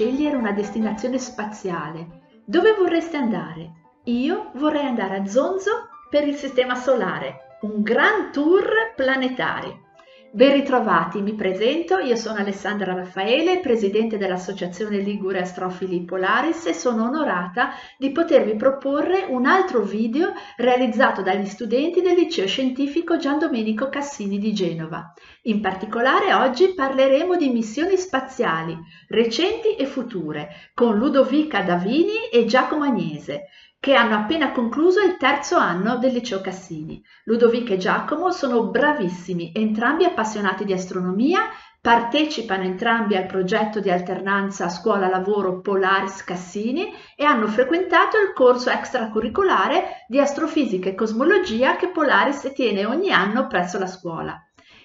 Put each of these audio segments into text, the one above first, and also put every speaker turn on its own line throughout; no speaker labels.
scegliere una destinazione spaziale, dove vorreste andare? Io vorrei andare a Zonzo per il Sistema Solare, un gran tour planetario. Ben ritrovati, mi presento, io sono Alessandra Raffaele, presidente dell'Associazione Ligure Astrofili Polaris e sono onorata di potervi proporre un altro video realizzato dagli studenti del Liceo Scientifico Gian Domenico Cassini di Genova. In particolare oggi parleremo di missioni spaziali, recenti e future, con Ludovica Davini e Giacomo Agnese, che hanno appena concluso il terzo anno del liceo Cassini. Ludovica e Giacomo sono bravissimi, entrambi appassionati di astronomia, partecipano entrambi al progetto di alternanza scuola-lavoro Polaris Cassini e hanno frequentato il corso extracurricolare di astrofisica e cosmologia che Polaris tiene ogni anno presso la scuola.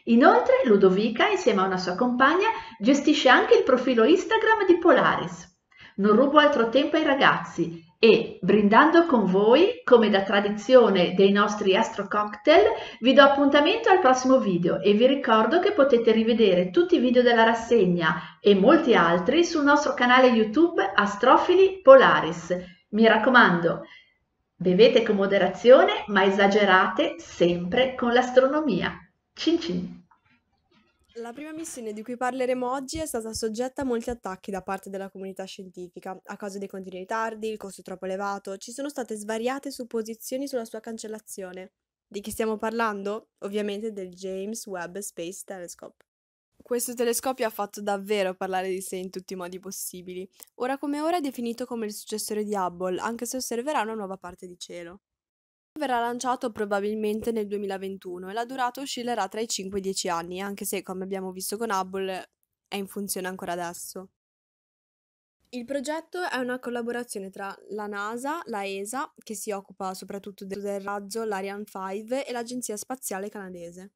Inoltre Ludovica, insieme a una sua compagna, gestisce anche il profilo Instagram di Polaris. Non rubo altro tempo ai ragazzi e, brindando con voi, come da tradizione dei nostri Astro Cocktail, vi do appuntamento al prossimo video e vi ricordo che potete rivedere tutti i video della rassegna e molti altri sul nostro canale YouTube Astrofili Polaris. Mi raccomando, bevete con moderazione ma esagerate sempre con l'astronomia. Cin cin!
La prima missione di cui parleremo oggi è stata soggetta a molti attacchi da parte della comunità scientifica, a causa dei continui ritardi, il costo troppo elevato, ci sono state svariate supposizioni sulla sua cancellazione. Di chi stiamo parlando? Ovviamente del James Webb Space Telescope. Questo telescopio ha fatto davvero parlare di sé in tutti i modi possibili. Ora come ora è definito come il successore di Hubble, anche se osserverà una nuova parte di cielo. Verrà lanciato probabilmente nel 2021 e la durata oscillerà tra i 5 e i 10 anni, anche se, come abbiamo visto con Hubble, è in funzione ancora adesso. Il progetto è una collaborazione tra la NASA, la ESA, che si occupa soprattutto del razzo, l'Ariane 5, e l'Agenzia Spaziale Canadese.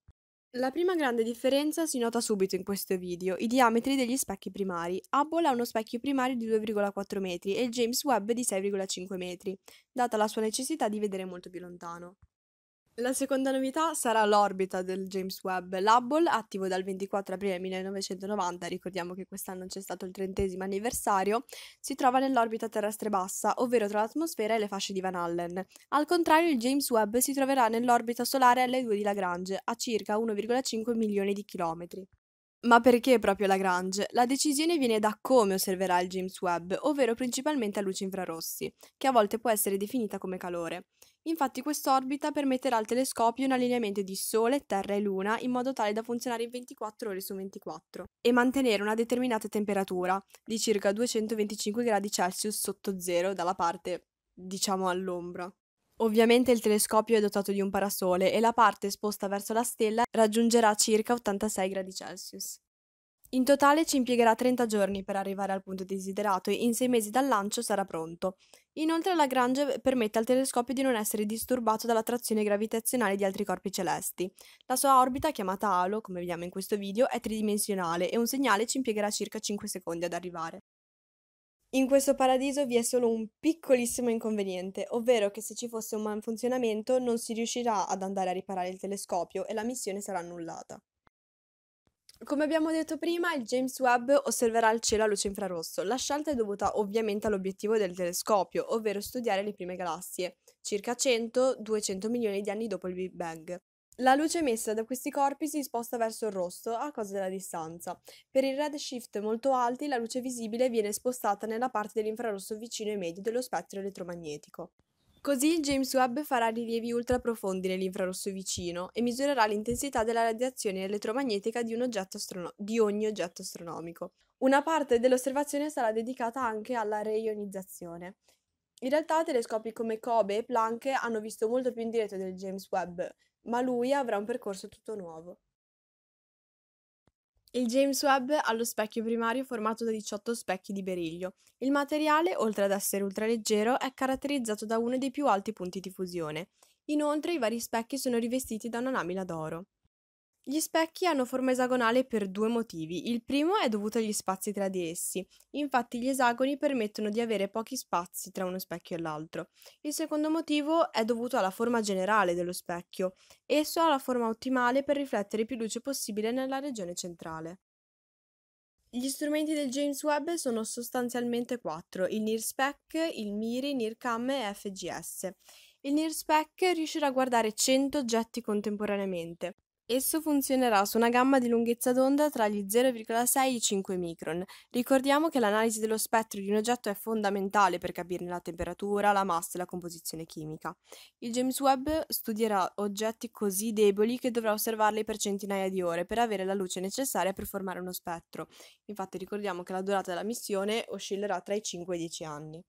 La prima grande differenza si nota subito in questo video, i diametri degli specchi primari. Hubble ha uno specchio primario di 2,4 metri e il James Webb di 6,5 metri, data la sua necessità di vedere molto più lontano. La seconda novità sarà l'orbita del James Webb. L'Hubble, attivo dal 24 aprile 1990, ricordiamo che quest'anno c'è stato il trentesimo anniversario, si trova nell'orbita terrestre bassa, ovvero tra l'atmosfera e le fasce di Van Allen. Al contrario, il James Webb si troverà nell'orbita solare L2 di Lagrange, a circa 1,5 milioni di chilometri. Ma perché proprio Lagrange? La decisione viene da come osserverà il James Webb, ovvero principalmente a luci infrarossi, che a volte può essere definita come calore. Infatti quest'orbita permetterà al telescopio un allineamento di Sole, Terra e Luna in modo tale da funzionare in 24 ore su 24 e mantenere una determinata temperatura di circa 225 gradi Celsius sotto zero dalla parte, diciamo, all'ombra. Ovviamente il telescopio è dotato di un parasole e la parte esposta verso la stella raggiungerà circa 86 gradi Celsius. In totale ci impiegherà 30 giorni per arrivare al punto desiderato e in 6 mesi dal lancio sarà pronto. Inoltre Lagrange permette al telescopio di non essere disturbato dall'attrazione gravitazionale di altri corpi celesti. La sua orbita, chiamata halo, come vediamo in questo video, è tridimensionale e un segnale ci impiegherà circa 5 secondi ad arrivare. In questo paradiso vi è solo un piccolissimo inconveniente, ovvero che se ci fosse un malfunzionamento non si riuscirà ad andare a riparare il telescopio e la missione sarà annullata. Come abbiamo detto prima, il James Webb osserverà il cielo a luce infrarosso. La scelta è dovuta ovviamente all'obiettivo del telescopio, ovvero studiare le prime galassie, circa 100-200 milioni di anni dopo il Big Bang. La luce emessa da questi corpi si sposta verso il rosso a causa della distanza. Per i redshift molto alti, la luce visibile viene spostata nella parte dell'infrarosso vicino ai medi dello spettro elettromagnetico. Così James Webb farà rilievi ultra profondi nell'infrarosso vicino e misurerà l'intensità della radiazione elettromagnetica di, astrono- di ogni oggetto astronomico. Una parte dell'osservazione sarà dedicata anche alla reionizzazione. In realtà telescopi come Kobe e Planck hanno visto molto più in diretto del James Webb, ma lui avrà un percorso tutto nuovo. Il James Webb ha lo specchio primario formato da 18 specchi di beriglio. Il materiale, oltre ad essere ultraleggero, è caratterizzato da uno dei più alti punti di fusione. Inoltre i vari specchi sono rivestiti da una lamina d'oro. Gli specchi hanno forma esagonale per due motivi. Il primo è dovuto agli spazi tra di essi, infatti gli esagoni permettono di avere pochi spazi tra uno specchio e l'altro. Il secondo motivo è dovuto alla forma generale dello specchio. Esso ha la forma ottimale per riflettere più luce possibile nella regione centrale. Gli strumenti del James Webb sono sostanzialmente quattro, il NIRSPEC, il MIRI, NIRCam e FGS. Il NIRSPEC riuscirà a guardare 100 oggetti contemporaneamente. Esso funzionerà su una gamma di lunghezza d'onda tra gli 0,6 e i 5 micron. Ricordiamo che l'analisi dello spettro di un oggetto è fondamentale per capirne la temperatura, la massa e la composizione chimica. Il James Webb studierà oggetti così deboli che dovrà osservarli per centinaia di ore per avere la luce necessaria per formare uno spettro. Infatti ricordiamo che la durata della missione oscillerà tra i 5 e i 10 anni.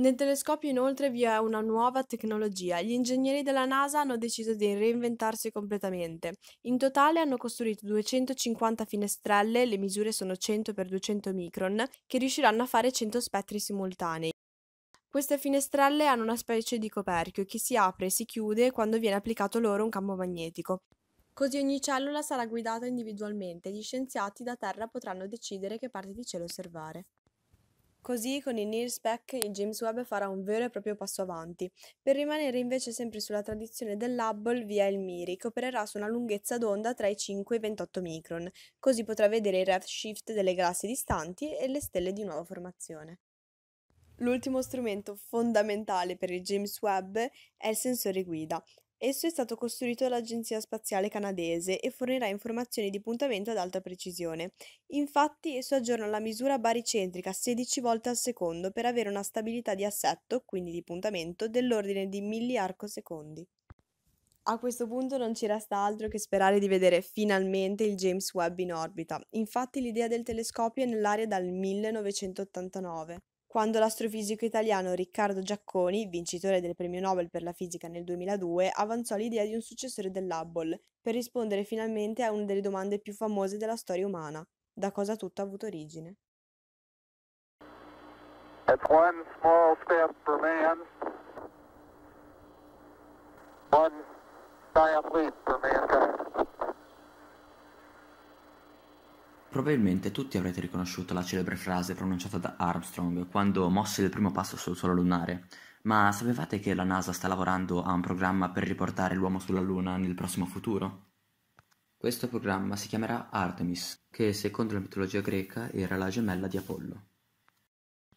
Nel telescopio inoltre vi è una nuova tecnologia. Gli ingegneri della NASA hanno deciso di reinventarsi completamente. In totale hanno costruito 250 finestrelle, le misure sono 100 x 200 micron, che riusciranno a fare 100 spettri simultanei. Queste finestrelle hanno una specie di coperchio che si apre e si chiude quando viene applicato loro un campo magnetico. Così ogni cellula sarà guidata individualmente e gli scienziati da Terra potranno decidere che parte di cielo osservare. Così con il NIRSPEC il James Webb farà un vero e proprio passo avanti. Per rimanere invece sempre sulla tradizione dell'Hubble vi è il MIRI, che opererà su una lunghezza d'onda tra i 5 e i 28 micron, così potrà vedere il redshift delle galassie distanti e le stelle di nuova formazione. L'ultimo strumento fondamentale per il James Webb è il sensore guida. Esso è stato costruito dall'Agenzia Spaziale Canadese e fornirà informazioni di puntamento ad alta precisione. Infatti, esso aggiorna la misura baricentrica 16 volte al secondo per avere una stabilità di assetto, quindi di puntamento, dell'ordine di milliarcosecondi. A questo punto non ci resta altro che sperare di vedere finalmente il James Webb in orbita. Infatti l'idea del telescopio è nell'aria dal 1989 quando l'astrofisico italiano Riccardo Giacconi, vincitore del premio Nobel per la fisica nel 2002, avanzò l'idea di un successore dell'Hubble, per rispondere finalmente a una delle domande più famose della storia umana: da cosa tutto ha avuto origine. It's one small step for man, one giant leap for mankind.
Probabilmente tutti avrete riconosciuto la celebre frase pronunciata da Armstrong quando mosse il primo passo sul suolo lunare, ma sapevate che la NASA sta lavorando a un programma per riportare l'uomo sulla Luna nel prossimo futuro? Questo programma si chiamerà Artemis, che secondo la mitologia greca era la gemella di Apollo.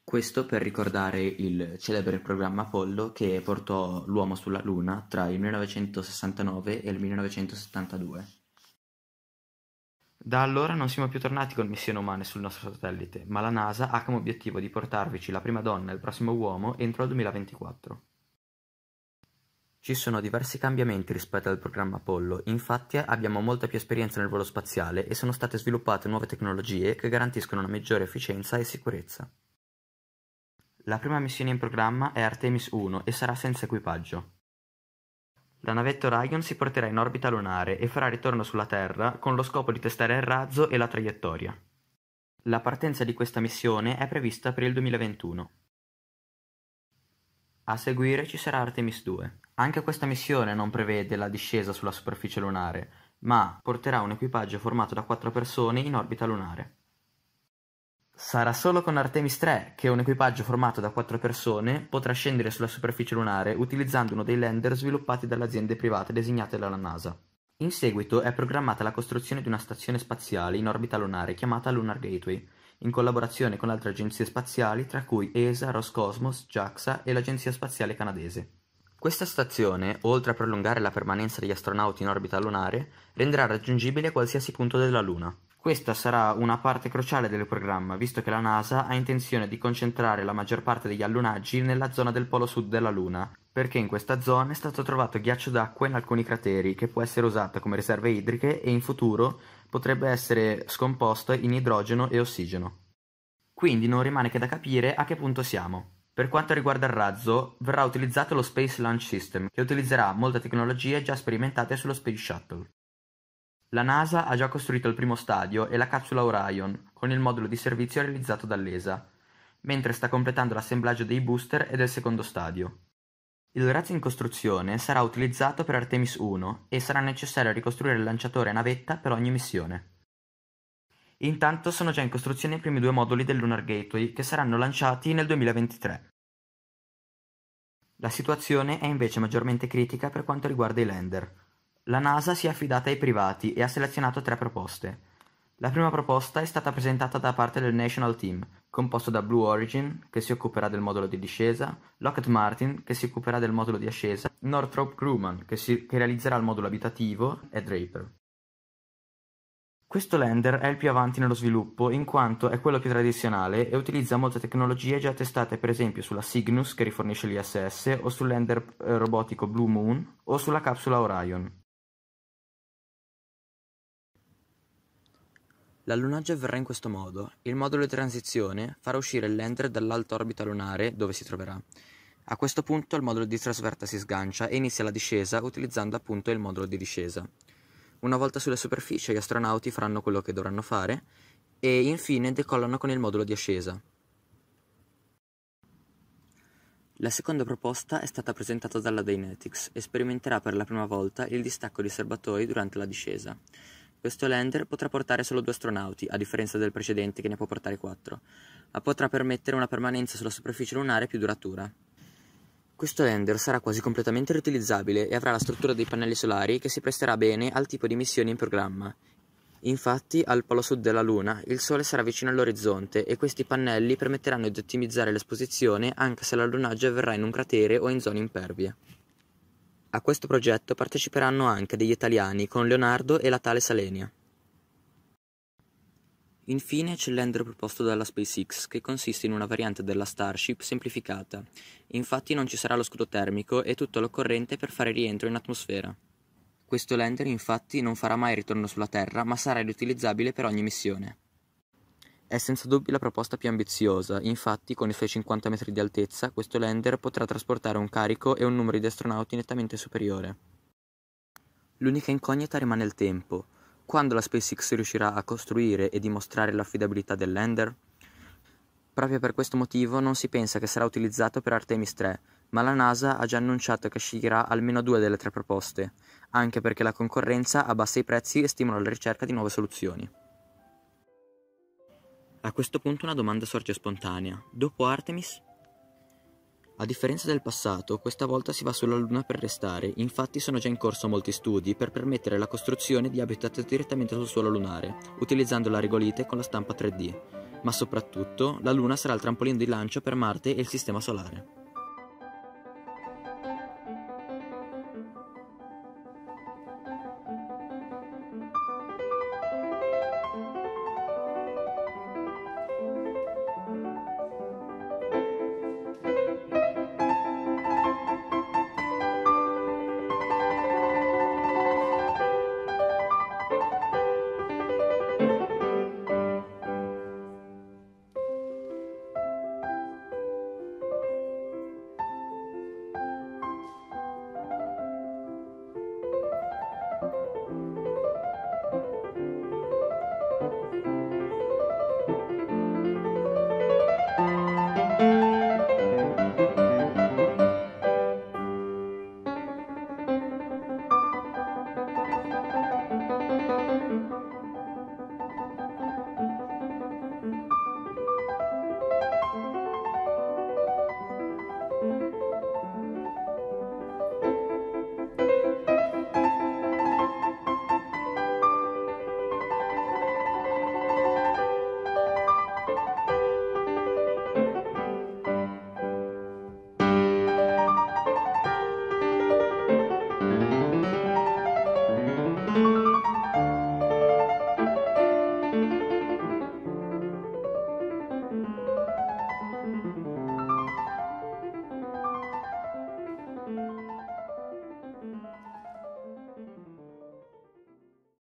Questo per ricordare il celebre programma Apollo che portò l'uomo sulla Luna tra il 1969 e il 1972. Da allora non siamo più tornati con missioni umane sul nostro satellite, ma la NASA ha come obiettivo di portarvici la prima donna e il prossimo uomo entro il 2024. Ci sono diversi cambiamenti rispetto al programma Apollo, infatti abbiamo molta più esperienza nel volo spaziale e sono state sviluppate nuove tecnologie che garantiscono una maggiore efficienza e sicurezza. La prima missione in programma è Artemis 1 e sarà senza equipaggio. La navetta Orion si porterà in orbita lunare e farà ritorno sulla Terra con lo scopo di testare il razzo e la traiettoria. La partenza di questa missione è prevista per il 2021. A seguire ci sarà Artemis 2. Anche questa missione non prevede la discesa sulla superficie lunare, ma porterà un equipaggio formato da quattro persone in orbita lunare. Sarà solo con Artemis 3 che un equipaggio formato da quattro persone potrà scendere sulla superficie lunare utilizzando uno dei lander sviluppati dalle aziende private designate dalla NASA. In seguito è programmata la costruzione di una stazione spaziale in orbita lunare chiamata Lunar Gateway, in collaborazione con altre agenzie spaziali tra cui ESA, Roscosmos, JAXA e l'Agenzia Spaziale Canadese. Questa stazione, oltre a prolungare la permanenza degli astronauti in orbita lunare, renderà raggiungibile qualsiasi punto della Luna. Questa sarà una parte cruciale del programma, visto che la NASA ha intenzione di concentrare la maggior parte degli allunaggi nella zona del polo sud della Luna, perché in questa zona è stato trovato ghiaccio d'acqua in alcuni crateri che può essere usato come riserve idriche e in futuro potrebbe essere scomposto in idrogeno e ossigeno. Quindi non rimane che da capire a che punto siamo. Per quanto riguarda il razzo, verrà utilizzato lo Space Launch System, che utilizzerà molte tecnologie già sperimentate sullo Space Shuttle. La NASA ha già costruito il primo stadio e la capsula Orion, con il modulo di servizio realizzato dall'ESA, mentre sta completando l'assemblaggio dei booster e del secondo stadio. Il razzo in costruzione sarà utilizzato per Artemis 1 e sarà necessario ricostruire il lanciatore a navetta per ogni missione. Intanto sono già in costruzione i primi due moduli del Lunar Gateway che saranno lanciati nel 2023. La situazione è invece maggiormente critica per quanto riguarda i lander. La NASA si è affidata ai privati e ha selezionato tre proposte. La prima proposta è stata presentata da parte del National Team, composto da Blue Origin, che si occuperà del modulo di discesa, Lockheed Martin, che si occuperà del modulo di ascesa, Northrop Grumman, che, si, che realizzerà il modulo abitativo, e Draper. Questo lander è il più avanti nello sviluppo in quanto è quello più tradizionale e utilizza molte tecnologie già testate per esempio sulla Cygnus che rifornisce l'ISS o sul lander eh, robotico Blue Moon o sulla capsula Orion. L'allunaggio avverrà in questo modo: il modulo di transizione farà uscire il lander dall'alta orbita lunare dove si troverà. A questo punto il modulo di trasferta si sgancia e inizia la discesa utilizzando appunto il modulo di discesa. Una volta sulla superficie gli astronauti faranno quello che dovranno fare e infine decollano con il modulo di ascesa. La seconda proposta è stata presentata dalla Dynetics e sperimenterà per la prima volta il distacco di serbatoi durante la discesa. Questo lander potrà portare solo due astronauti, a differenza del precedente che ne può portare quattro, ma potrà permettere una permanenza sulla superficie lunare più duratura. Questo lander sarà quasi completamente riutilizzabile e avrà la struttura dei pannelli solari che si presterà bene al tipo di missioni in programma. Infatti, al polo sud della Luna, il Sole sarà vicino all'orizzonte e questi pannelli permetteranno di ottimizzare l'esposizione anche se l'allunaggio avverrà in un cratere o in zone impervie. A questo progetto parteciperanno anche degli italiani con Leonardo e la Thales Alenia. Infine c'è l'ender proposto dalla SpaceX, che consiste in una variante della Starship semplificata. Infatti non ci sarà lo scudo termico e tutto l'occorrente per fare rientro in atmosfera. Questo lander infatti non farà mai ritorno sulla Terra, ma sarà riutilizzabile per ogni missione. È senza dubbio la proposta più ambiziosa, infatti con i suoi 50 metri di altezza questo lander potrà trasportare un carico e un numero di astronauti nettamente superiore. L'unica incognita rimane il tempo. Quando la SpaceX riuscirà a costruire e dimostrare l'affidabilità del lander? Proprio per questo motivo non si pensa che sarà utilizzato per Artemis 3, ma la NASA ha già annunciato che sceglierà almeno due delle tre proposte, anche perché la concorrenza abbassa i prezzi e stimola la ricerca di nuove soluzioni. A questo punto una domanda sorge spontanea. Dopo Artemis? A differenza del passato, questa volta si va sulla Luna per restare, infatti sono già in corso molti studi per permettere la costruzione di habitat direttamente sul suolo lunare, utilizzando la regolite con la stampa 3D. Ma soprattutto, la Luna sarà il trampolino di lancio per Marte e il Sistema Solare.